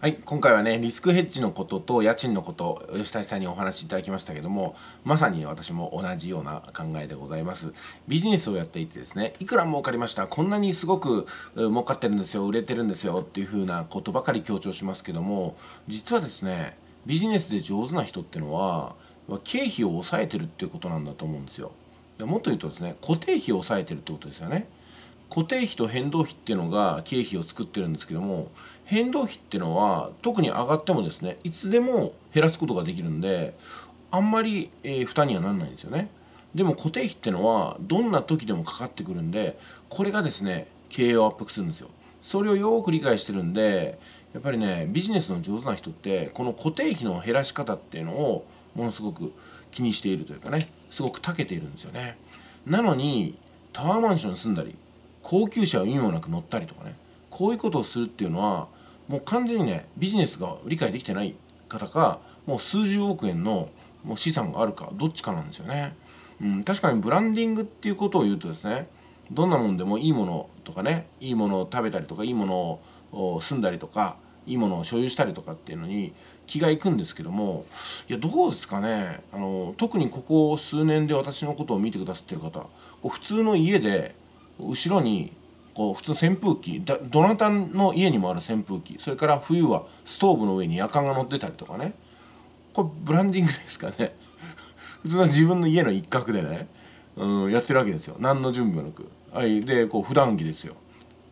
はい、今回はね、リスクヘッジのことと家賃のこと、吉谷さんにお話しいただきましたけども、まさに私も同じような考えでございます。ビジネスをやっていてですね、いくら儲かりました、こんなにすごく儲かってるんですよ、売れてるんですよっていう風なことばかり強調しますけども、実はですね、ビジネスで上手な人ってのは、経費を抑えてるっていうことなんだと思うんですよ。もっと言うとですね、固定費を抑えてるってことですよね。固定費と変動費っていうのが経費を作ってるんですけども変動費っていうのは特に上がってもですねいつでも減らすことができるんであんまり、えー、負担にはなんないんですよね。でも固定費っていうのはどんな時でもかかってくるんでこれがですね経営を圧迫するんですよ。それをよく理解してるんでやっぱりねビジネスの上手な人ってこの固定費の減らし方っていうのをものすごく気にしているというかねすごく長けているんですよね。なのにタワーマンションに住んだり高級車を意味もなく乗ったりとかねこういうことをするっていうのはもう完全にねビジネスが理解できてない方かもう数十億円のもう資産があるかどっちかなんですよね。うん、確かにブランディングっていうことを言うとですねどんなもんでもいいものとかねいいものを食べたりとかいいものを住んだりとかいいものを所有したりとかっていうのに気がいくんですけどもいやどうですかねあの特にここ数年で私のことを見てくださってる方こう普通の家で後ろにこう普通扇風機どなたの家にもある扇風機。それから冬はストーブの上に夜間が乗ってたりとかね。これブランディングですかね。普通の自分の家の一角でね、うん、やってるわけですよ。何の準備もなく。はいでこう普段着ですよ。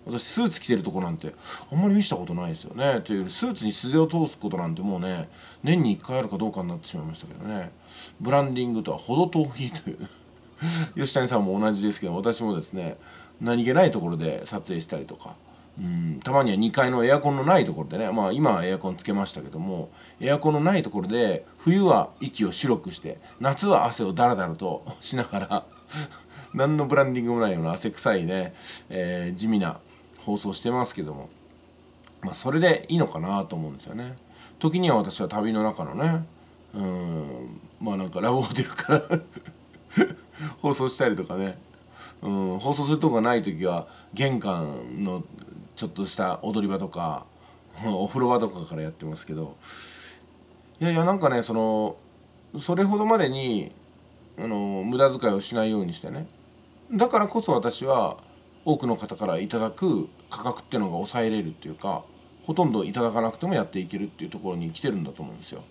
私スーツ着てるとこなんてあんまり見せたことないですよね。というよりスーツに素手を通すことなんてもうね年に1回あるかどうかになってしまいましたけどね。ブランディングとは程遠いという。吉谷さんも同じですけど私もですね何気ないところで撮影したりとかうんたまには2階のエアコンのないところでねまあ今はエアコンつけましたけどもエアコンのないところで冬は息を白くして夏は汗をダラダラと しながら何のブランディングもないような汗臭いね、えー、地味な放送してますけどもまあそれでいいのかなと思うんですよね。時には私は旅の中のねうんまあなんかラブホテルから 放送したりとかね、うん、放送するとこがない時は玄関のちょっとした踊り場とか お風呂場とかからやってますけど。いやいやなんかねそのそれほどまでにあの無駄遣いをしないようにしてね。だからこそ私は多くの方からいただく価格っていうのが抑えれるっていうかほとんどいただかなくてもやっていけるっていうところに来てるんだと思うんですよ。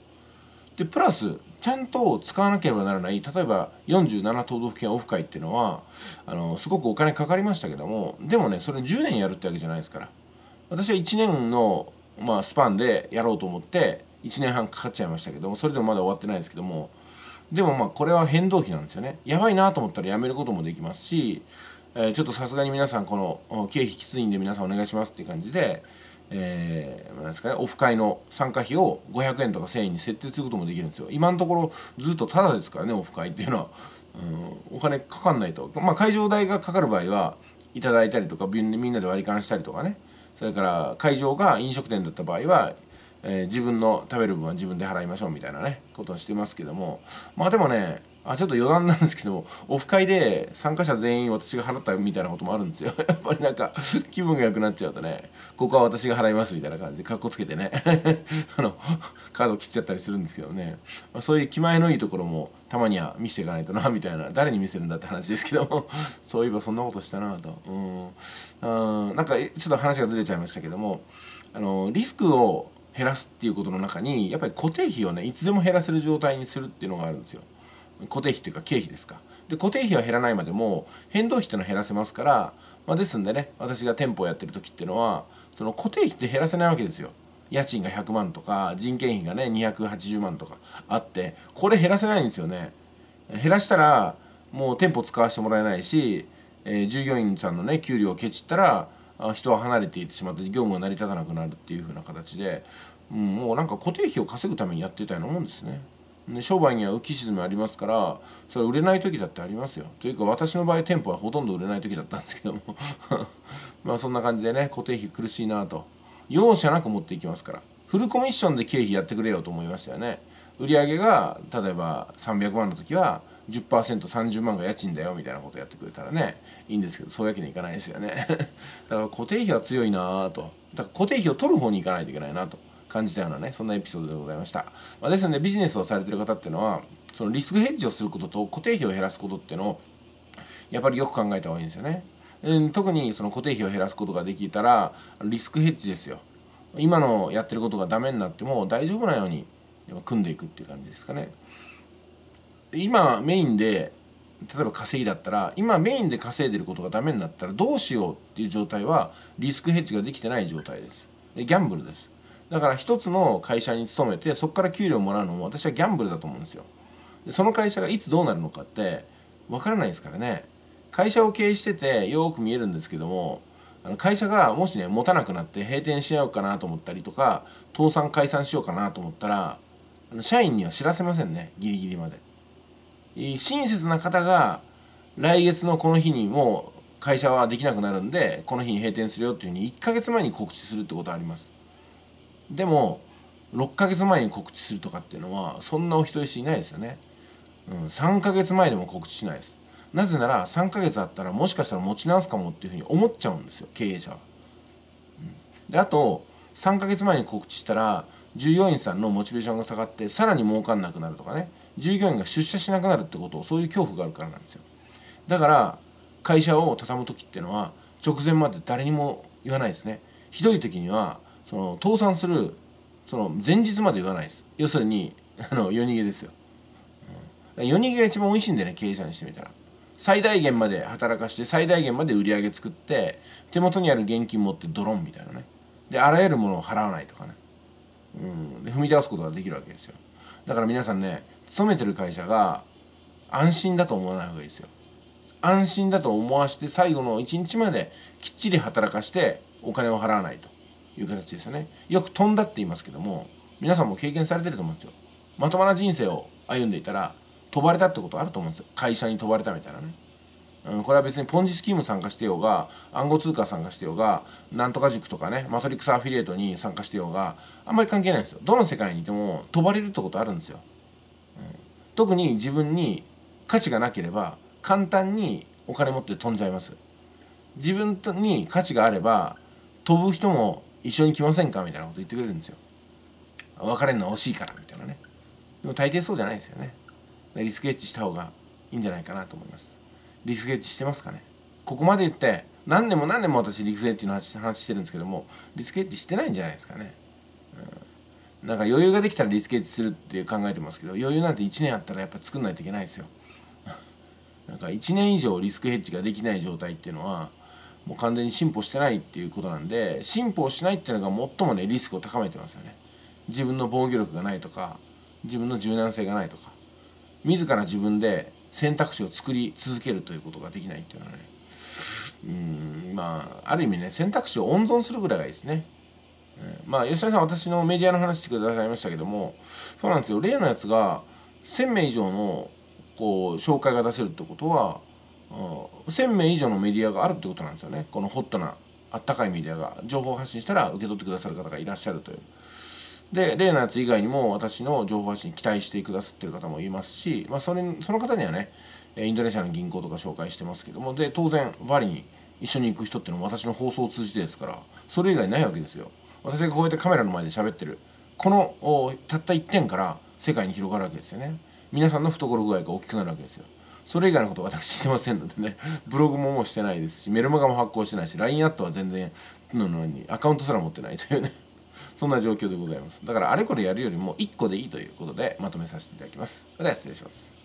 でプラスちゃんと使わなければならない。例えば47都道府県オフ会っていうのはあのすごくお金かかりましたけどもでもねそれ10年やるってわけじゃないですから。私は1年の、まあ、スパンでやろうと思って1年半かかっちゃいましたけどもそれでもまだ終わってないですけどもでもまあこれは変動費なんですよね。やばいなと思ったらやめることもできますし、えー、ちょっとさすがに皆さんこの経費きついんで皆さんお願いしますっていう感じでえー、なんですかね、オフ会の参加費を500円とか1000円に設定することもできるんですよ。今のところずっとタダですからね、オフ会っていうのは。うん、お金かかんないと。まあ、会場代がかかる場合はいただいたりとか、みんなで割り勘したりとかね。それから会場が飲食店だった場合は、えー、自分の食べる分は自分で払いましょうみたいなね、ことをしてますけども。まあでもね、あちょっと余談なんですけどもオフ会で参加者全員私が払ったみたいなこともあるんですよ。やっぱりなんか気分が良くなっちゃうとねここは私が払いますみたいな感じでかっこつけてね。あのカード切っちゃったりするんですけどね、まあ、そういう気前のいいところもたまには見せていかないとなみたいな。誰に見せるんだって話ですけども。そういえばそんなことしたなと。うん。なんかちょっと話がずれちゃいましたけどもあのリスクを減らすっていうことの中にやっぱり固定費をねいつでも減らせる状態にするっていうのがあるんですよ。固定費っていうか経費ですか。で固定費は減らないまでも変動費っていうのは減らせますから、まあ、ですんでね私が店舗をやってる時っていうのはその固定費って減らせないわけですよ。家賃が100万とか人件費がね280万とかあってこれ減らせないんですよね。減らしたらもう店舗使わせてもらえないし、えー、従業員さんのね給料をケチったら人は離れていってしまって業務が成り立たなくなるっていう風な形で、うん、もうなんか固定費を稼ぐためにやってたようなもんですね。ね、商売には浮き沈みありますからそれ売れない時だってありますよ。というか私の場合店舗はほとんど売れない時だったんですけども。まあそんな感じでね固定費苦しいなと。容赦なく持っていきますから。フルコミッションで経費やってくれよと思いましたよね。売上が例えば300万の時は 10%30 万が家賃だよみたいなことやってくれたらねいいんですけどそういうわけにいかないですよね。だから固定費は強いなぁと。だから固定費を取る方に行かないといけないなと。感じたようなねそんなエピソードでございました、まあ、ですのでビジネスをされてる方っていうのはそのリスクヘッジをすることと固定費を減らすことっていうのをやっぱりよく考えた方がいいんですよね、うん、特にその固定費を減らすことができたらリスクヘッジですよ。今のやってることがダメになっても大丈夫なように組んでいくっていう感じですかね。今メインで例えば稼ぎだったら今メインで稼いでることがダメになったらどうしようっていう状態はリスクヘッジができてない状態です。ギャンブルです。だから一つの会社に勤めてそこから給料もらうのも私はギャンブルだと思うんですよ。でその会社がいつどうなるのかってわからないですからね。会社を経営しててよく見えるんですけどもあの会社がもしね持たなくなって閉店しようかなと思ったりとか倒産解散しようかなと思ったら社員には知らせませんね。ギリギリまで。親切な方が来月のこの日にもう会社はできなくなるんでこの日に閉店するよっていうふうに1ヶ月前に告知するってことはあります。でも6ヶ月前に告知するとかっていうのはそんなお人よしいないですよね、うん、3ヶ月前でも告知しないです。なぜなら3ヶ月あったらもしかしたら持ち直すかもっていうふうに思っちゃうんですよ経営者は、うん、であと3ヶ月前に告知したら従業員さんのモチベーションが下がってさらに儲かんなくなるとかね。従業員が出社しなくなるってことをそういう恐怖があるからなんですよ。だから会社を畳む時っていうのは直前まで誰にも言わないですね。ひどい時にはその倒産するその前日まで言わないです。要するにあの夜逃げですよ、うん、夜逃げが一番美味しいんでね経営者にしてみたら。最大限まで働かして最大限まで売り上げ作って手元にある現金持ってドロンみたいなね。であらゆるものを払わないとかね、うん、で踏み出すことができるわけですよ。だから皆さんね勤めてる会社が安心だと思わない方がいいですよ。安心だと思わして最後の1日まできっちり働かしてお金を払わないと。いう形ですよね。よく飛んだって言いますけども皆さんも経験されてると思うんですよ。まともな人生を歩んでいたら飛ばれたってことあると思うんですよ。会社に飛ばれたみたいなね、うん、これは別にポンジスキーム参加してようが暗号通貨参加してようがなんとか塾とかねマトリックスアフィリエイトに参加してようがあんまり関係ないんですよ。どの世界にいても飛ばれるってことあるんですよ。うん。特に自分に価値がなければ簡単にお金持って飛んじゃいます。自分に価値があれば飛ぶ人も一緒に来ませんか？みたいなこと言ってくれるんですよ。別れるのは惜しいからみたいなね。でも大抵そうじゃないですよね。リスクエッジした方がいいんじゃないかなと思います。リスクエッジしてますかね？ここまで言って何年も何年も私リスクエッジの話してるんですけどもリスクエッジしてないんじゃないですかね。なんか余裕ができたらリスケッチするって考えてますけど余裕なんて1年あったらやっぱ作んないといけないですよ。なんか1年以上リスクヘッジができない状態っていうのはもう完全に進歩してないっていうことなんで進歩をしないっていうのが最もねリスクを高めてますよね。自分の防御力がないとか自分の柔軟性がないとか自ら自分で選択肢を作り続けるということができないっていうのはねうんまあある意味ね選択肢を温存するぐらいがいいですね。まあ吉谷さん私のメディアの話してくださいましたけどもそうなんですよ。例のやつが1,000名以上のこう紹介が出せるってことは、1,000名以上のメディアがあるってことなんですよね。このホットなあったかいメディアが。情報発信したら受け取ってくださる方がいらっしゃるという。で例のやつ以外にも私の情報発信期待してくださってる方もいますし、まあ、それその方にはねインドネシアの銀行とか紹介してますけども。で当然バリに一緒に行く人っていうのも私の放送を通じてですからそれ以外ないわけですよ。私がこうやってカメラの前で喋ってるこのたった1点から世界に広がるわけですよね。皆さんの懐具合が大きくなるわけですよ。それ以外のこと私してませんのでね。ブログももうしてないですしメルマガも発行してないし LINE アットは全然ののにアカウントすら持ってないというね。そんな状況でございます。だからあれこれやるよりも1個でいいということでまとめさせていただきます。それでは失礼します。